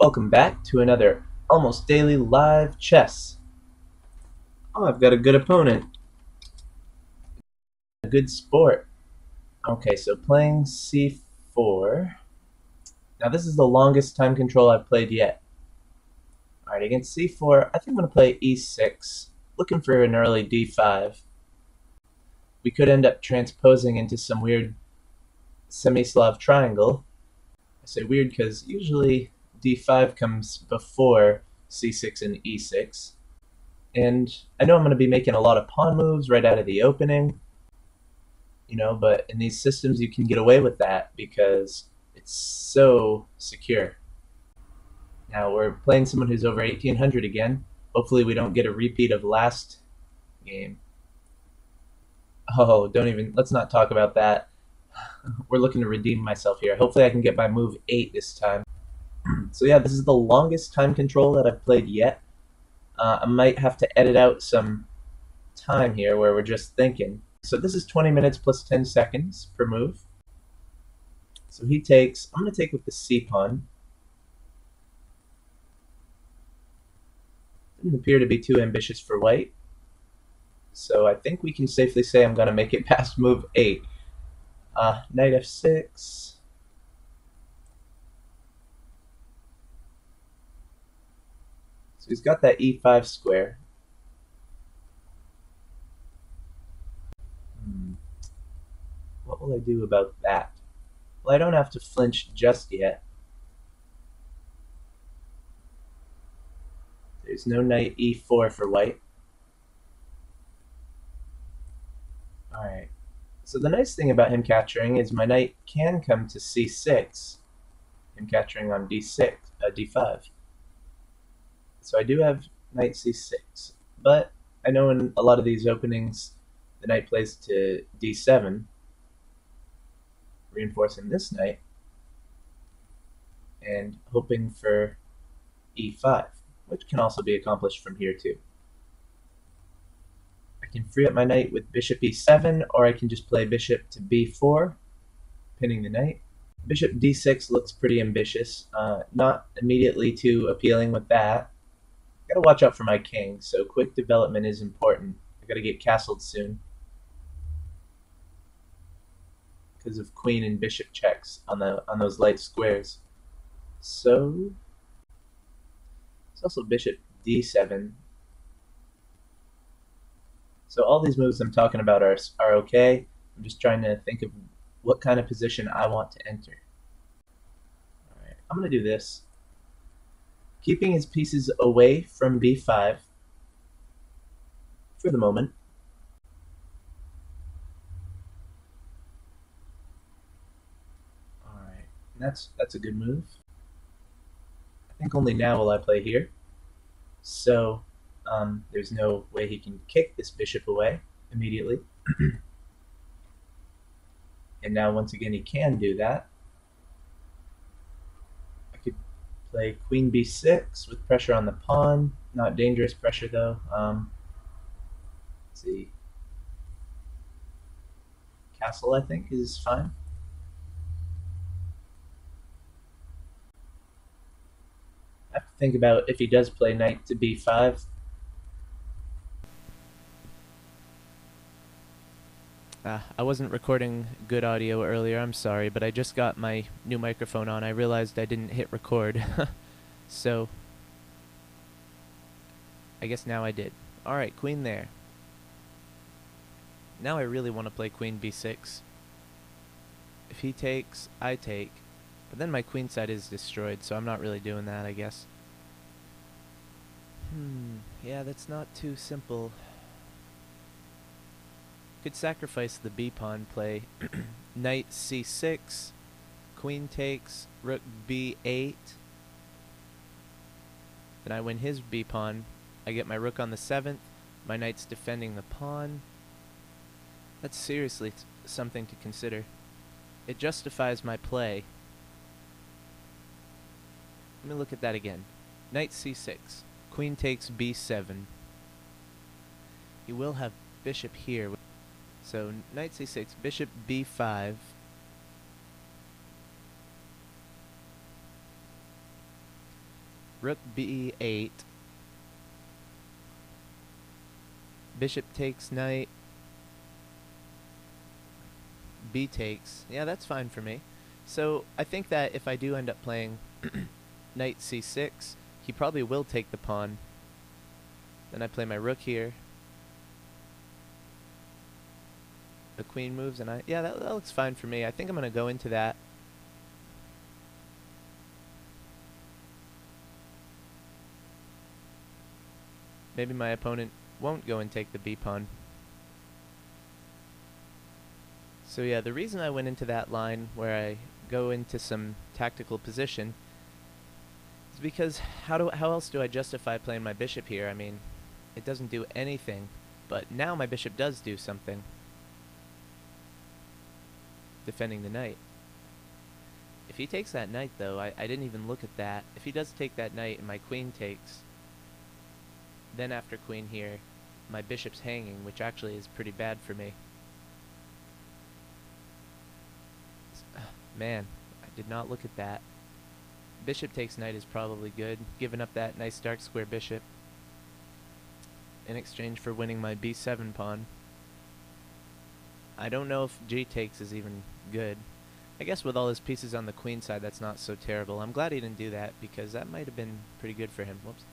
Welcome back to another almost daily live chess. Oh, I've got a good opponent. A good sport. Okay, so playing c4. Now this is the longest time control I've played yet. Alright, against c4, I think I'm going to play e6, looking for an early d5. We could end up transposing into some weird semi-Slav triangle. I say weird because usually d5 comes before c6 and e6. And I know I'm going to be making a lot of pawn moves right out of the opening, you know, but in these systems you can get away with that because it's so secure. Now we're playing someone who's over 1800 again. Hopefully we don't get a repeat of last game. Oh, don't even, let's not talk about that. We're looking to redeem myself here. Hopefully I can get my move 8 this time. so yeah, this is the longest time control that I've played yet. Uh, I might have to edit out some time here where we're just thinking. So this is 20 minutes plus 10 seconds per move. So he takes, I'm going to take with the C pawn. Doesn't appear to be too ambitious for white. So I think we can safely say I'm going to make it past move 8. Uh, knight f6. So he's got that e5 square. Hmm. What will I do about that? Well, I don't have to flinch just yet. There's no knight e4 for white. Alright. So the nice thing about him capturing is my knight can come to c6. Him capturing on d6, uh, d5. So I do have knight c6, but I know in a lot of these openings the knight plays to d7, reinforcing this knight, and hoping for e5, which can also be accomplished from here too. I can free up my knight with bishop e7, or I can just play bishop to b4, pinning the knight. Bishop d6 looks pretty ambitious, uh, not immediately too appealing with that, Gotta watch out for my king, so quick development is important. I gotta get castled soon. Because of queen and bishop checks on the on those light squares. So it's also bishop d7. So all these moves I'm talking about are are okay. I'm just trying to think of what kind of position I want to enter. Alright, I'm gonna do this keeping his pieces away from b5 for the moment. Alright, that's, that's a good move. I think only now will I play here. So, um, there's no way he can kick this bishop away immediately. and now once again he can do that. Play queen b6 with pressure on the pawn. Not dangerous pressure though. Um, let's see. Castle, I think, is fine. I have to think about if he does play knight to b5. Uh, I wasn't recording good audio earlier, I'm sorry, but I just got my new microphone on. I realized I didn't hit record. so, I guess now I did. Alright, queen there. Now I really want to play queen b6. If he takes, I take. But then my queen side is destroyed, so I'm not really doing that, I guess. Hmm, yeah, that's not too simple. Could sacrifice the b pawn, play knight c6, queen takes, rook b8. Then I win his b pawn. I get my rook on the 7th. My knight's defending the pawn. That's seriously something to consider. It justifies my play. Let me look at that again. Knight c6. Queen takes b7. You will have bishop here. So knight c6, bishop b5. Rook b8. Bishop takes knight. B takes. Yeah, that's fine for me. So I think that if I do end up playing knight c6, he probably will take the pawn. Then I play my rook here. The queen moves and I... Yeah, that, that looks fine for me. I think I'm going to go into that. Maybe my opponent won't go and take the b pawn. So yeah, the reason I went into that line where I go into some tactical position is because how do how else do I justify playing my bishop here? I mean, it doesn't do anything, but now my bishop does do something. Defending the knight. If he takes that knight though, I, I didn't even look at that. If he does take that knight and my queen takes, then after queen here, my bishop's hanging, which actually is pretty bad for me. Man, I did not look at that. Bishop takes knight is probably good, giving up that nice dark square bishop in exchange for winning my b7 pawn. I don't know if g takes is even good. I guess with all his pieces on the queen side, that's not so terrible. I'm glad he didn't do that, because that might have been pretty good for him. Whoops.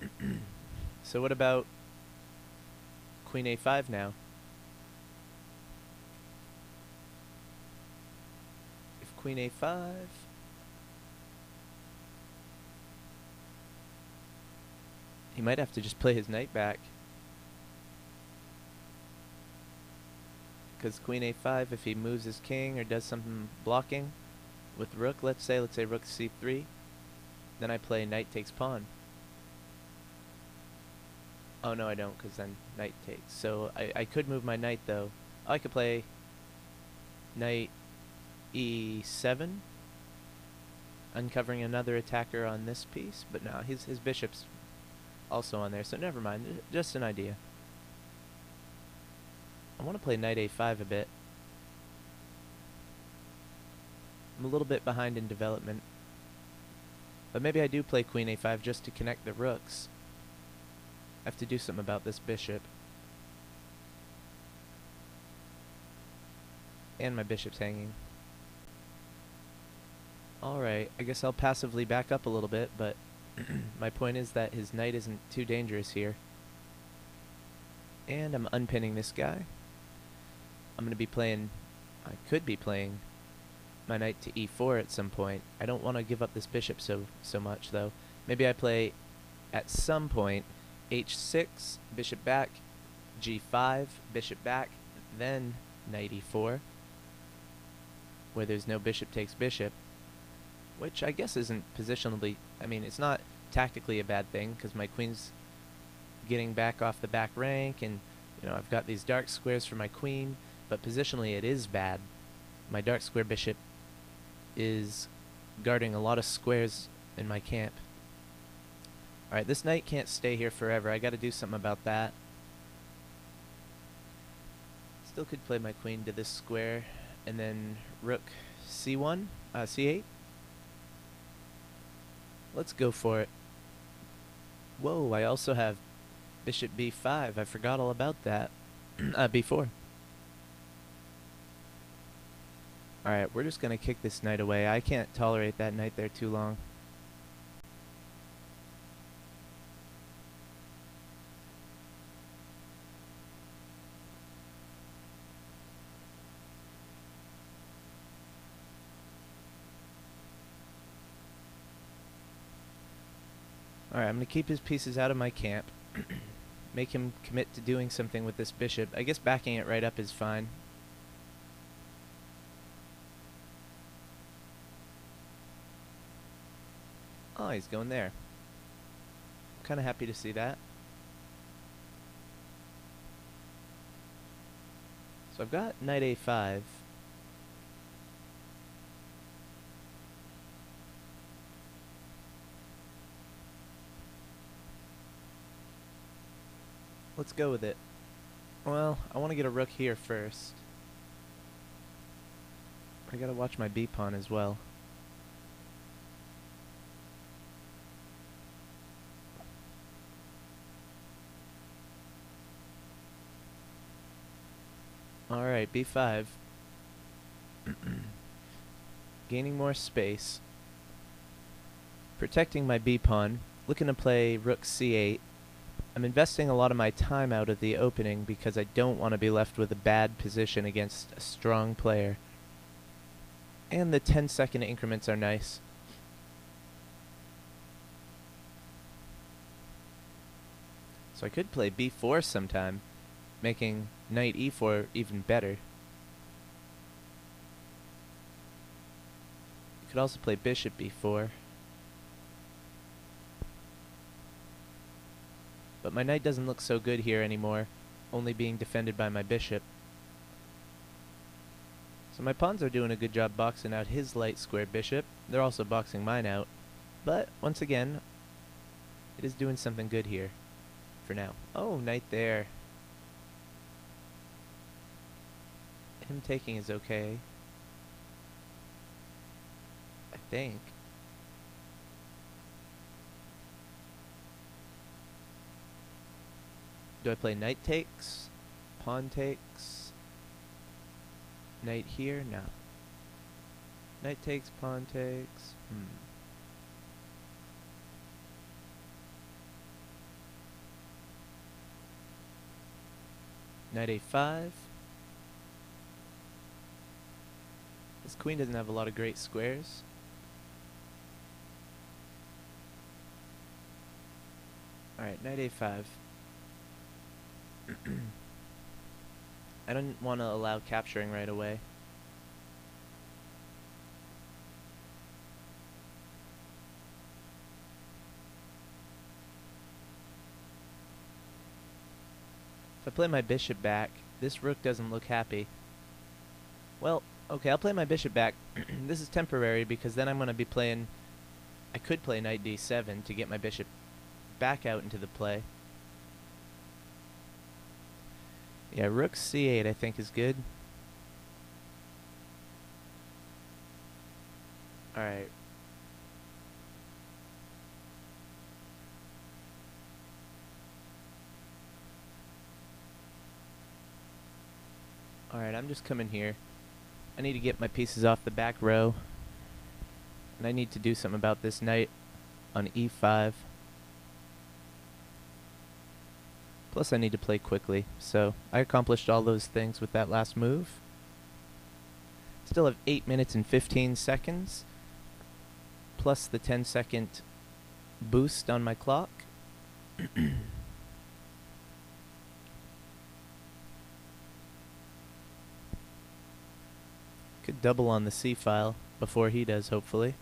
so what about queen a5 now? If queen a5... He might have to just play his knight back. Because queen a5, if he moves his king or does something blocking with rook, let's say, let's say rook c3, then I play knight takes pawn. Oh no, I don't, because then knight takes. So I, I could move my knight, though. I could play knight e7, uncovering another attacker on this piece. But no, his, his bishop's also on there, so never mind. Just an idea. I want to play knight a5 a bit. I'm a little bit behind in development. But maybe I do play queen a5 just to connect the rooks. I have to do something about this bishop. And my bishop's hanging. Alright, I guess I'll passively back up a little bit, but my point is that his knight isn't too dangerous here. And I'm unpinning this guy. I'm going to be playing, I could be playing my knight to e4 at some point. I don't want to give up this bishop so so much though. Maybe I play at some point h6, bishop back, g5, bishop back, then knight e4, where there's no bishop takes bishop, which I guess isn't positionally, I mean, it's not tactically a bad thing, because my queen's getting back off the back rank, and, you know, I've got these dark squares for my queen, but positionally it is bad. My dark square bishop is guarding a lot of squares in my camp. Alright, this knight can't stay here forever. I gotta do something about that. Still could play my queen to this square, and then rook c1, uh, c8. Let's go for it. Whoa, I also have bishop b5. I forgot all about that. uh, b4. Alright, we're just gonna kick this knight away. I can't tolerate that knight there too long. Alright, I'm going to keep his pieces out of my camp. Make him commit to doing something with this bishop. I guess backing it right up is fine. Oh, he's going there. I'm kind of happy to see that. So I've got knight a5. Let's go with it. Well, I want to get a rook here first. I gotta watch my b pawn as well. Alright, b5. Gaining more space. Protecting my b pawn. Looking to play rook c8. I'm investing a lot of my time out of the opening because I don't want to be left with a bad position against a strong player. And the 10 second increments are nice. So I could play b4 sometime, making knight e4 even better. You could also play bishop b4. But my knight doesn't look so good here anymore, only being defended by my bishop. So my pawns are doing a good job boxing out his light square bishop. They're also boxing mine out. But, once again, it is doing something good here. For now. Oh, knight there. Him taking is okay. I think. Do I play knight takes? Pawn takes? Knight here? No. Knight takes, pawn takes. Hmm. Knight a5. This queen doesn't have a lot of great squares. Alright, knight a5. I don't want to allow capturing right away. If I play my bishop back, this rook doesn't look happy. Well, okay, I'll play my bishop back. this is temporary because then I'm going to be playing... I could play knight d7 to get my bishop back out into the play. Yeah, rook c8 I think is good. Alright. Alright, I'm just coming here. I need to get my pieces off the back row. And I need to do something about this knight on e5. Plus I need to play quickly, so I accomplished all those things with that last move. Still have 8 minutes and 15 seconds, plus the 10 second boost on my clock. Could double on the C file before he does, hopefully.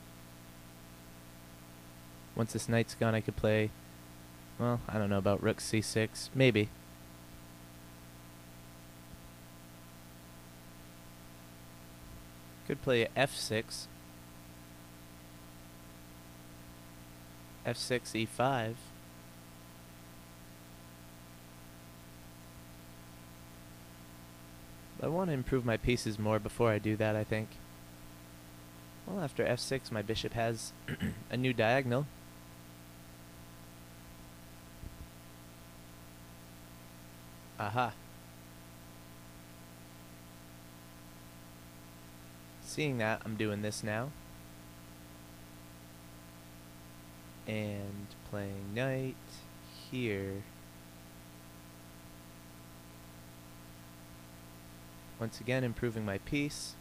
Once this knight's gone, I could play well, I don't know about rook c6. Maybe. Could play f6. f6, e5. I want to improve my pieces more before I do that, I think. Well, after f6, my bishop has a new diagonal. Aha. Seeing that, I'm doing this now. And playing knight here. Once again, improving my piece.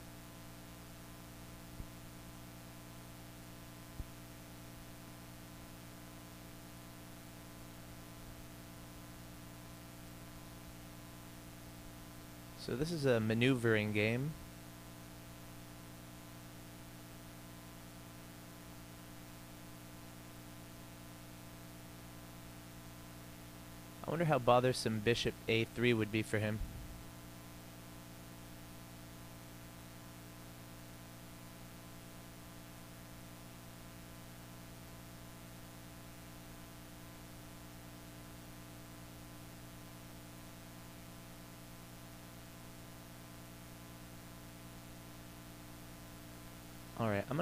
So this is a maneuvering game. I wonder how bothersome bishop a3 would be for him.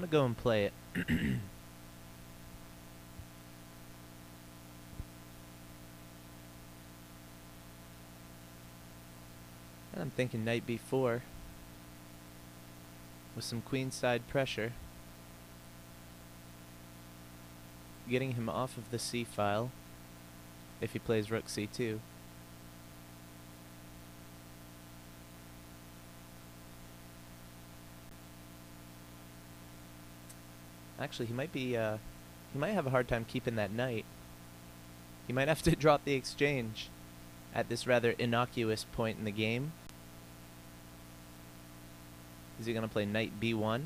Gonna go and play it. I'm thinking knight b4 with some queenside pressure. Getting him off of the c file if he plays rook c2. Actually, he might be, uh, he might have a hard time keeping that knight. He might have to drop the exchange at this rather innocuous point in the game. Is he going to play knight b1?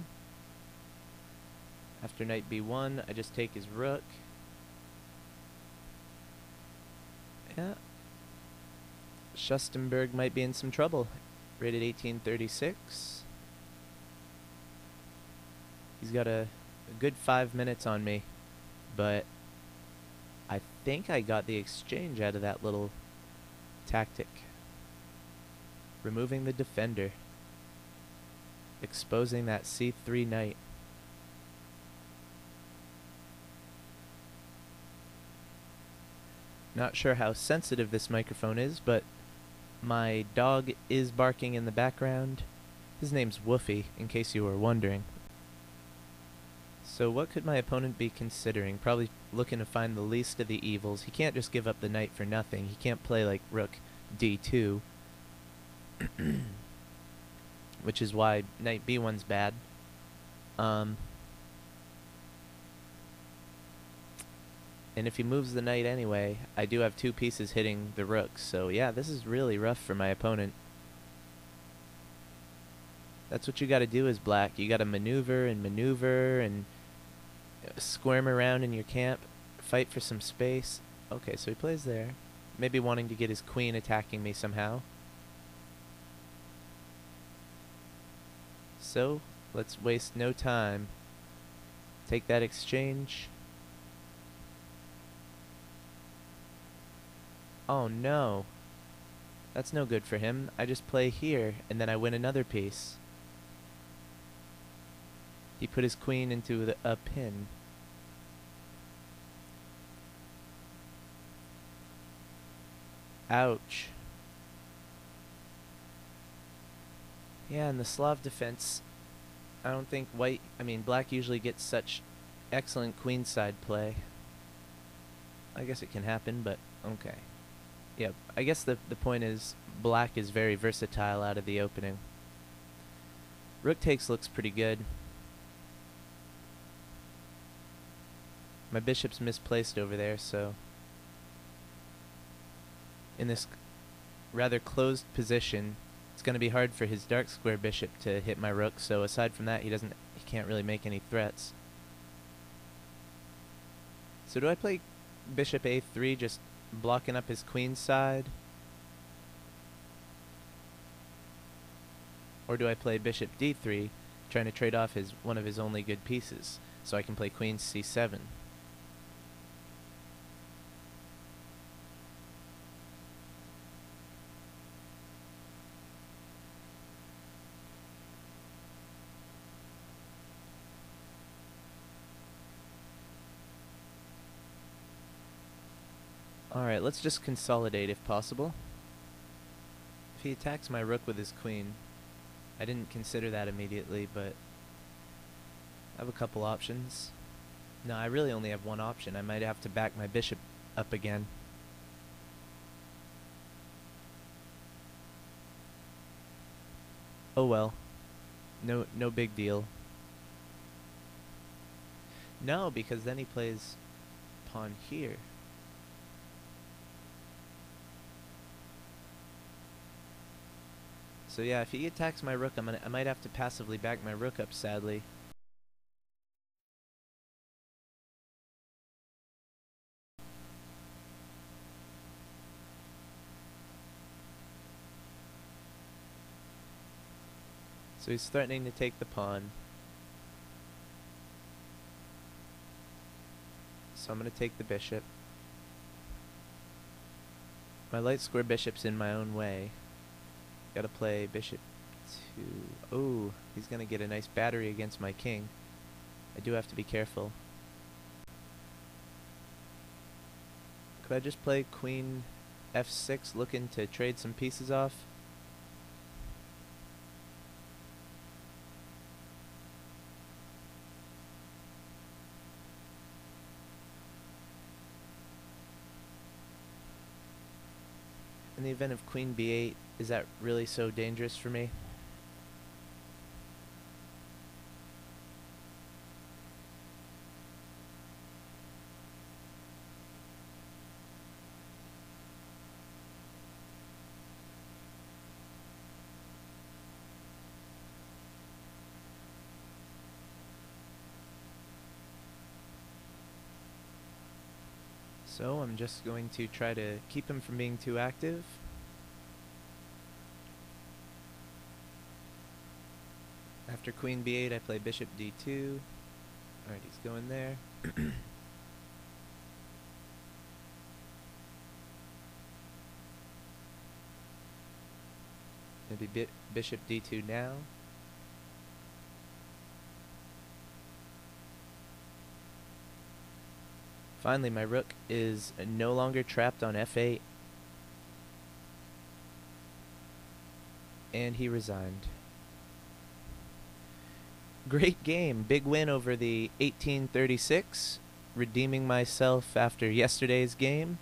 After knight b1, I just take his rook. Yeah. Schustenberg might be in some trouble. Rated 1836. He's got a, a good five minutes on me, but I think I got the exchange out of that little tactic. Removing the defender. Exposing that c3 knight. Not sure how sensitive this microphone is, but my dog is barking in the background. His name's Woofy, in case you were wondering. So what could my opponent be considering? Probably looking to find the least of the evils. He can't just give up the knight for nothing. He can't play like rook d2. which is why knight b1's bad. Um, and if he moves the knight anyway, I do have two pieces hitting the rooks. So yeah, this is really rough for my opponent. That's what you got to do as black. You got to maneuver and maneuver and squirm around in your camp, fight for some space. Okay, so he plays there. Maybe wanting to get his queen attacking me somehow. So, let's waste no time. Take that exchange. Oh no. That's no good for him. I just play here, and then I win another piece. He put his queen into the, a pin. Ouch. Yeah, in the Slav defense, I don't think white, I mean, black usually gets such excellent queenside play. I guess it can happen, but okay. Yeah, I guess the, the point is black is very versatile out of the opening. Rook takes looks pretty good. My bishop's misplaced over there, so in this rather closed position, it's going to be hard for his dark square bishop to hit my rook, so aside from that, he doesn't he can't really make any threats. So do I play bishop a3 just blocking up his queen side? Or do I play bishop d3 trying to trade off his one of his only good pieces so I can play queen c7? Alright, let's just consolidate if possible. If he attacks my rook with his queen, I didn't consider that immediately, but I have a couple options. No, I really only have one option. I might have to back my bishop up again. Oh well. No no big deal. No, because then he plays pawn here. So yeah, if he attacks my rook, I'm gonna, I might have to passively back my rook up, sadly. So he's threatening to take the pawn. So I'm going to take the bishop. My light square bishop's in my own way. Gotta play bishop to... Oh, he's gonna get a nice battery against my king. I do have to be careful. Could I just play queen f6 looking to trade some pieces off? In the event of queen b8, is that really so dangerous for me? So I'm just going to try to keep him from being too active. After queen b8 I play bishop d2. Alright, he's going there. Maybe bi bishop d2 now. Finally, my rook is no longer trapped on f8. And he resigned. Great game. Big win over the 1836. Redeeming myself after yesterday's game.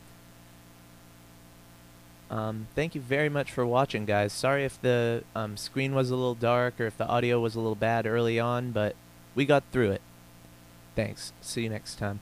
Um, thank you very much for watching, guys. Sorry if the um, screen was a little dark or if the audio was a little bad early on, but we got through it. Thanks. See you next time.